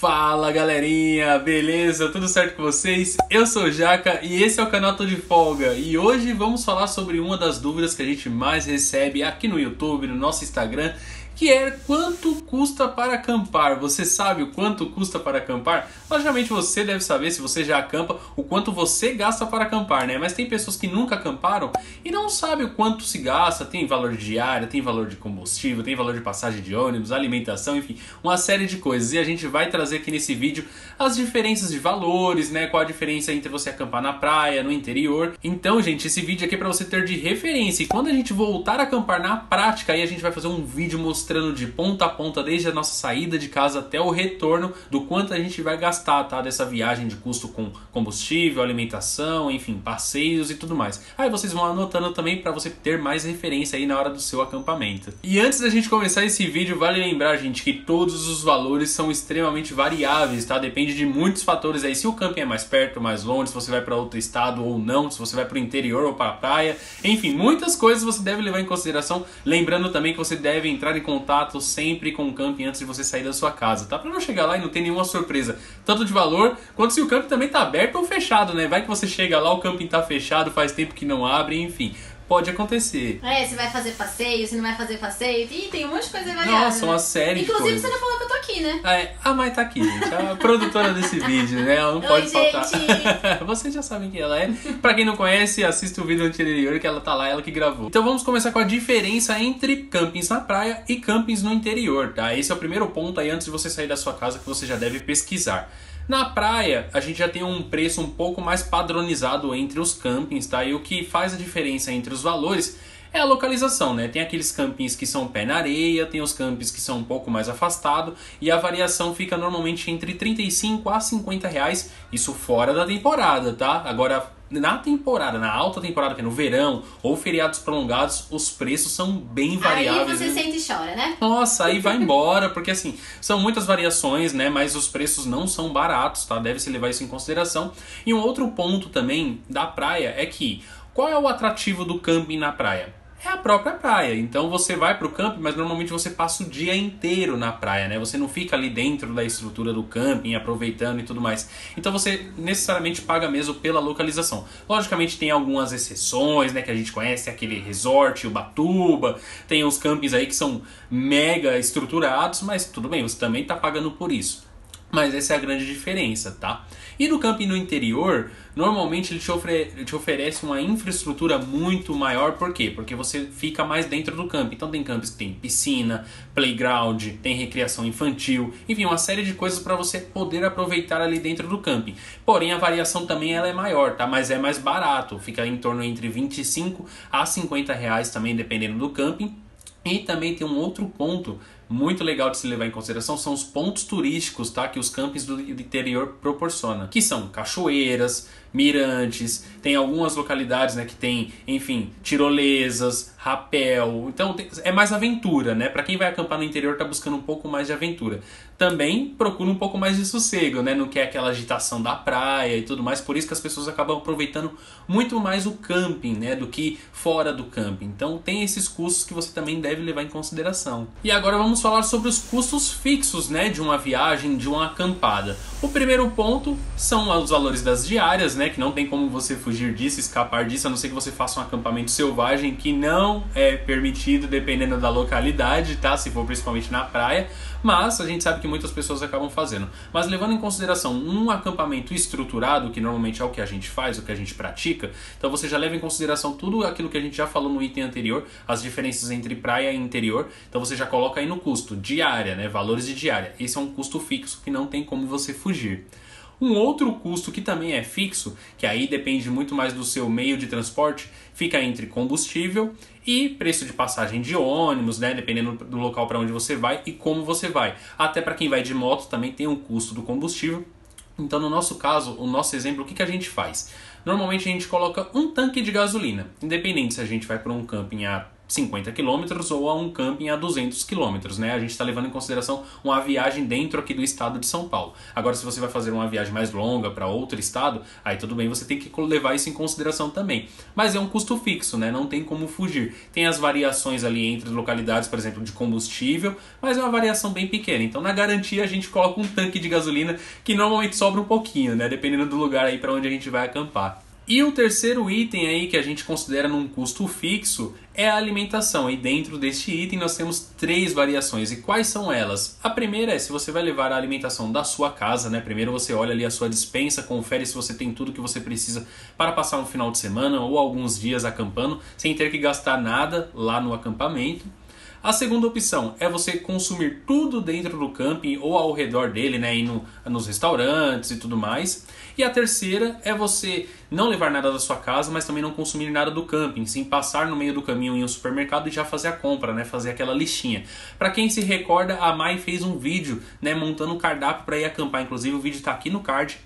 Fala galerinha, beleza? Tudo certo com vocês? Eu sou o Jaca e esse é o canal Tô de Folga e hoje vamos falar sobre uma das dúvidas que a gente mais recebe aqui no YouTube, no nosso Instagram que é quanto custa para acampar. Você sabe o quanto custa para acampar? Logicamente você deve saber, se você já acampa, o quanto você gasta para acampar, né? Mas tem pessoas que nunca acamparam e não sabem o quanto se gasta. Tem valor de diária, tem valor de combustível, tem valor de passagem de ônibus, alimentação, enfim, uma série de coisas. E a gente vai trazer aqui nesse vídeo as diferenças de valores, né? Qual a diferença entre você acampar na praia, no interior. Então, gente, esse vídeo aqui é para você ter de referência. E quando a gente voltar a acampar na prática, aí a gente vai fazer um vídeo mostrando mostrando de ponta a ponta, desde a nossa saída de casa até o retorno, do quanto a gente vai gastar, tá? Dessa viagem de custo com combustível, alimentação, enfim, passeios e tudo mais. Aí vocês vão anotando também para você ter mais referência aí na hora do seu acampamento. E antes da gente começar esse vídeo, vale lembrar, gente, que todos os valores são extremamente variáveis, tá? Depende de muitos fatores aí. Se o camping é mais perto, mais longe, se você vai para outro estado ou não, se você vai para o interior ou para a praia, enfim, muitas coisas você deve levar em consideração. Lembrando também que você deve entrar em contato contato sempre com o camping antes de você sair da sua casa, tá? Para não chegar lá e não ter nenhuma surpresa, tanto de valor, quanto se o camping também tá aberto ou fechado, né? Vai que você chega lá, o camping tá fechado, faz tempo que não abre, enfim pode acontecer. É, você vai fazer passeio, você não vai fazer passeio. Ih, tem um monte de coisa variável. Nossa, uma série Inclusive, de coisas. você não falou que eu tô aqui, né? É, a Mai tá aqui, gente. A produtora desse vídeo, né? Ela não Oi, pode gente. faltar. Vocês já sabem quem ela é. Pra quem não conhece, assista o vídeo anterior que ela tá lá, ela que gravou. Então vamos começar com a diferença entre campings na praia e campings no interior, tá? Esse é o primeiro ponto aí antes de você sair da sua casa que você já deve pesquisar. Na praia, a gente já tem um preço um pouco mais padronizado entre os campings, tá? E o que faz a diferença entre os valores é a localização, né? Tem aqueles campings que são pé na areia, tem os campings que são um pouco mais afastado e a variação fica normalmente entre 35 a 50 reais, isso fora da temporada, tá? Agora na temporada, na alta temporada, que é no verão ou feriados prolongados, os preços são bem variáveis. Aí você né? sente e chora, né? Nossa, aí vai embora, porque assim, são muitas variações, né? Mas os preços não são baratos, tá? Deve-se levar isso em consideração. E um outro ponto também da praia é que qual é o atrativo do camping na praia? É a própria praia. Então você vai para o camping, mas normalmente você passa o dia inteiro na praia, né? Você não fica ali dentro da estrutura do camping, aproveitando e tudo mais. Então você necessariamente paga mesmo pela localização. Logicamente tem algumas exceções, né? Que a gente conhece, aquele resort, o Batuba, tem uns campings aí que são mega estruturados, mas tudo bem, você também está pagando por isso. Mas essa é a grande diferença, tá? E no camping no interior, normalmente ele te, ofre te, oferece uma infraestrutura muito maior, por quê? Porque você fica mais dentro do camping. Então tem campos que tem piscina, playground, tem recreação infantil, enfim, uma série de coisas para você poder aproveitar ali dentro do camping. Porém, a variação também ela é maior, tá? Mas é mais barato, fica em torno entre 25 a 50 reais também, dependendo do camping. E também tem um outro ponto muito legal de se levar em consideração são os pontos turísticos, tá? Que os campings do interior proporcionam, que são cachoeiras, mirantes, tem algumas localidades, né, que tem, enfim, tirolesas, rapel. Então é mais aventura, né? Para quem vai acampar no interior tá buscando um pouco mais de aventura. Também procura um pouco mais de sossego, né? Não quer aquela agitação da praia e tudo mais. Por isso que as pessoas acabam aproveitando muito mais o camping, né, do que fora do camping. Então tem esses custos que você também deve levar em consideração. E agora vamos falar sobre os custos fixos, né, de uma viagem, de uma acampada. O primeiro ponto são os valores das diárias, né, que não tem como você fugir disso, escapar disso, a não ser que você faça um acampamento selvagem que não é permitido dependendo da localidade, tá? Se for principalmente na praia, mas a gente sabe que muitas pessoas acabam fazendo. Mas levando em consideração um acampamento estruturado, que normalmente é o que a gente faz, o que a gente pratica, então você já leva em consideração tudo aquilo que a gente já falou no item anterior, as diferenças entre praia e interior, então você já coloca aí no custo, diária, né? Valores de diária. Esse é um custo fixo que não tem como você fugir. Um outro custo que também é fixo, que aí depende muito mais do seu meio de transporte, fica entre combustível e preço de passagem de ônibus, né, dependendo do local para onde você vai e como você vai. Até para quem vai de moto também tem um custo do combustível. Então, no nosso caso, o nosso exemplo, o que, que a gente faz? Normalmente a gente coloca um tanque de gasolina, independente se a gente vai para um camping a 50 quilômetros ou a um camping a 200 quilômetros, né? A gente está levando em consideração uma viagem dentro aqui do estado de São Paulo. Agora, se você vai fazer uma viagem mais longa para outro estado, aí tudo bem, você tem que levar isso em consideração também. Mas é um custo fixo, né? Não tem como fugir. Tem as variações ali entre localidades, por exemplo, de combustível, mas é uma variação bem pequena. Então, na garantia, a gente coloca um tanque de gasolina que normalmente sobra um pouquinho, né? Dependendo do lugar aí para onde a gente vai acampar. E o terceiro item aí que a gente considera num custo fixo é a alimentação. E dentro deste item nós temos três variações. E quais são elas? A primeira é se você vai levar a alimentação da sua casa, né? Primeiro você olha ali a sua dispensa, confere se você tem tudo que você precisa para passar um final de semana ou alguns dias acampando, sem ter que gastar nada lá no acampamento. A segunda opção é você consumir tudo dentro do camping ou ao redor dele, né, indo nos restaurantes e tudo mais. E a terceira é você não levar nada da sua casa, mas também não consumir nada do camping, sim passar no meio do caminho em um supermercado e já fazer a compra, né, fazer aquela listinha. Para quem se recorda, a Mai fez um vídeo, né, montando um cardápio para ir acampar, inclusive o vídeo está aqui no card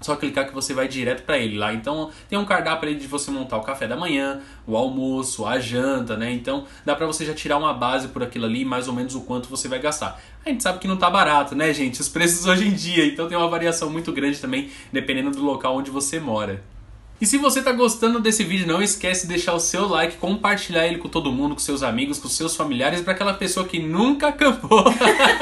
só clicar que você vai direto para ele lá. Então tem um cardápio ali de você montar o café da manhã, o almoço, a janta, né? Então dá para você já tirar uma base por aquilo ali, mais ou menos o quanto você vai gastar. A gente sabe que não tá barato, né, gente? Os preços hoje em dia, então tem uma variação muito grande também dependendo do local onde você mora. E se você está gostando desse vídeo, não esquece de deixar o seu like, compartilhar ele com todo mundo, com seus amigos, com seus familiares, para aquela pessoa que nunca acampou,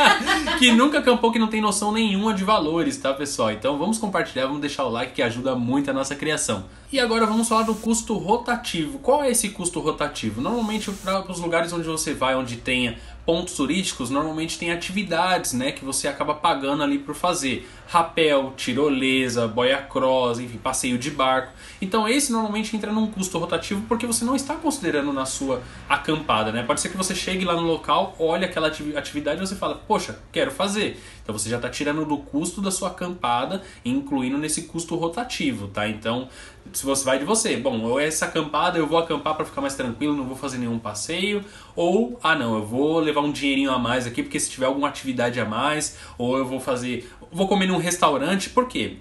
que nunca acampou, que não tem noção nenhuma de valores, tá pessoal? Então vamos compartilhar, vamos deixar o like que ajuda muito a nossa criação. E agora vamos falar do custo rotativo. Qual é esse custo rotativo? Normalmente para os lugares onde você vai, onde tenha pontos turísticos normalmente tem atividades, né, que você acaba pagando ali por fazer. Rapel, tirolesa, boia cross, enfim, passeio de barco. Então esse normalmente entra num custo rotativo porque você não está considerando na sua acampada, né? Pode ser que você chegue lá no local, olhe aquela atividade e você fala, poxa, quero fazer. Então você já está tirando do custo da sua acampada, incluindo nesse custo rotativo, tá? Então, se você vai de você, bom, ou essa acampada eu vou acampar para ficar mais tranquilo, não vou fazer nenhum passeio, ou ah não, eu vou levar um dinheirinho a mais aqui porque se tiver alguma atividade a mais, ou eu vou fazer, vou comer num restaurante, por quê?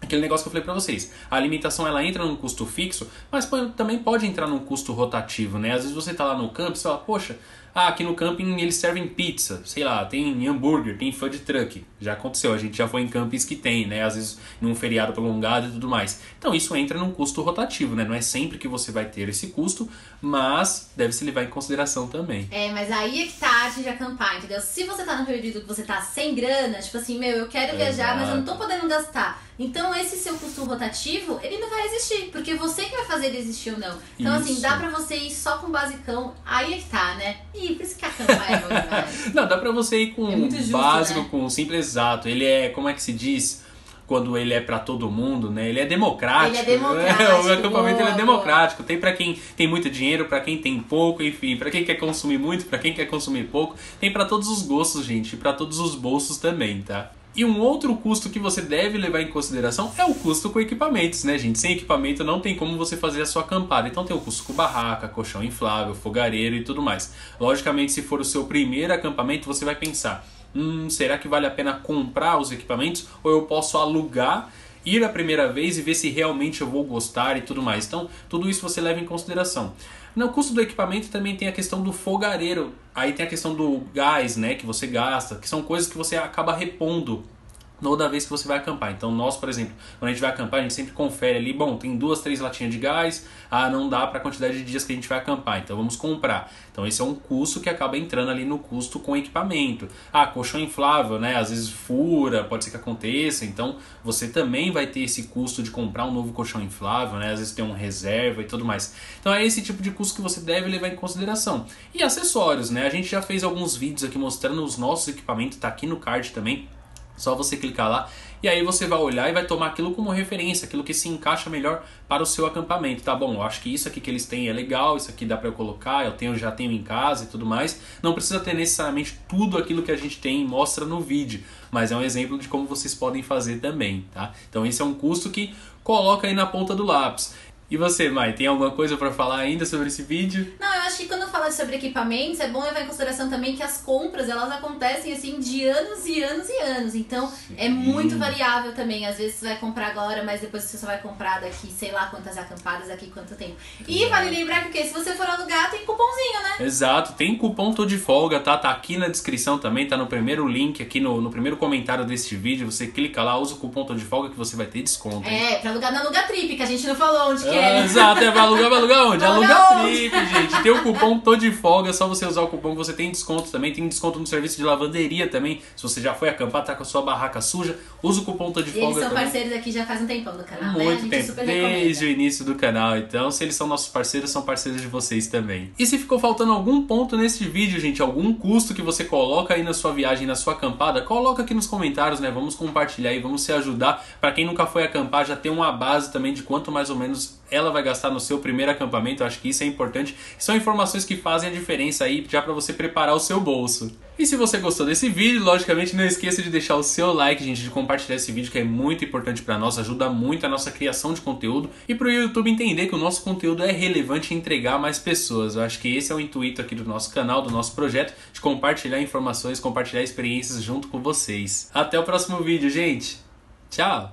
Aquele negócio que eu falei para vocês, a alimentação ela entra num custo fixo, mas também pode entrar num custo rotativo, né? Às vezes você tá lá no campo e fala, poxa, ah, aqui no camping eles servem pizza, sei lá, tem hambúrguer, tem food truck. Já aconteceu, a gente já foi em campings que tem, né? Às vezes num feriado prolongado e tudo mais. Então isso entra num custo rotativo, né? Não é sempre que você vai ter esse custo, mas deve se levar em consideração também. É, mas aí é que tá a arte de acampar, entendeu? Se você tá no período que você tá sem grana, tipo assim, meu, eu quero viajar, mas eu não tô podendo gastar. Então esse seu custo rotativo, ele não vai existir, porque você que vai fazer ele existir ou não. Então assim, Isso. assim, dá pra você ir só com basicão, aí é que tá, né? E por isso que acampar é bom demais. não, dá pra você ir com é justo, básico, né? com um simples exato. Ele é, como é que se diz? quando ele é para todo mundo, né? Ele é democrático. Ele é democrático. o acampamento ele é democrático. Tem para quem tem muito dinheiro, para quem tem pouco, enfim, para quem quer consumir muito, para quem quer consumir pouco. Tem para todos os gostos, gente, para todos os bolsos também, tá? E um outro custo que você deve levar em consideração é o custo com equipamentos, né, gente? Sem equipamento não tem como você fazer a sua acampada. Então tem o custo com barraca, colchão inflável, fogareiro e tudo mais. Logicamente, se for o seu primeiro acampamento, você vai pensar: hum, será que vale a pena comprar os equipamentos ou eu posso alugar? ir a primeira vez e ver se realmente eu vou gostar e tudo mais. Então, tudo isso você leva em consideração. No custo do equipamento também tem a questão do fogareiro. Aí tem a questão do gás, né, que você gasta, que são coisas que você acaba repondo toda vez que você vai acampar. Então, nós, por exemplo, quando a gente vai acampar, a gente sempre confere ali, bom, tem duas, três latinhas de gás, ah, não dá para a quantidade de dias que a gente vai acampar, então vamos comprar. Então, esse é um custo que acaba entrando ali no custo com equipamento. Ah, colchão inflável, né? Às vezes fura, pode ser que aconteça, então você também vai ter esse custo de comprar um novo colchão inflável, né? Às vezes tem um reserva e tudo mais. Então, é esse tipo de custo que você deve levar em consideração. E acessórios, né? A gente já fez alguns vídeos aqui mostrando os nossos equipamentos, tá aqui no card também só você clicar lá e aí você vai olhar e vai tomar aquilo como referência, aquilo que se encaixa melhor para o seu acampamento. Tá bom, eu acho que isso aqui que eles têm é legal, isso aqui dá para eu colocar, eu tenho já tenho em casa e tudo mais. Não precisa ter necessariamente tudo aquilo que a gente tem mostra no vídeo, mas é um exemplo de como vocês podem fazer também, tá? Então esse é um custo que coloca aí na ponta do lápis. E você, Mai, tem alguma coisa para falar ainda sobre esse vídeo? Não, eu acho que quando fala sobre equipamentos, é bom levar em consideração também que as compras, elas acontecem assim de anos e anos e anos. Então, Sim. é muito variável também. Às vezes você vai comprar agora, mas depois você só vai comprar daqui, sei lá quantas acampadas, daqui quanto tempo. E vale lembrar que se você for alugar, tem cupomzinho, né? Exato, tem cupom Tô de Folga, tá? Tá aqui na descrição também, tá no primeiro link aqui no, no primeiro comentário deste vídeo. Você clica lá, usa o cupom Tô de Folga que você vai ter desconto. Hein? É, pra alugar na Aluga Trip, que a gente não falou onde que é. Exato, é pra alugar, vai alugar onde? Aluga Trip, gente. Tem o cupom Tô de Folga, é só você usar o cupom que você tem desconto também. Tem desconto no serviço de lavanderia também. Se você já foi acampar, tá com a sua barraca suja, usa o cupom Tô de Folga. Eles são também. parceiros aqui já faz um tempão do canal, Muito né? tempo, desde o início do canal. Então, se eles são nossos parceiros, são parceiros de vocês também. E se ficou faltando algum ponto nesse vídeo, gente, algum custo que você coloca aí na sua viagem, na sua acampada, coloca aqui nos comentários, né? Vamos compartilhar e vamos se ajudar. Para quem nunca foi acampar, já tem uma base também de quanto mais ou menos ela vai gastar no seu primeiro acampamento. Acho que isso é importante. São informações que fazem a diferença aí já para você preparar o seu bolso. E se você gostou desse vídeo, logicamente não esqueça de deixar o seu like, gente, de compartilhar esse vídeo que é muito importante para nós, ajuda muito a nossa criação de conteúdo e para o YouTube entender que o nosso conteúdo é relevante e entregar a mais pessoas. Eu acho que esse é o intuito aqui do nosso canal, do nosso projeto, de compartilhar informações, compartilhar experiências junto com vocês. Até o próximo vídeo, gente. Tchau!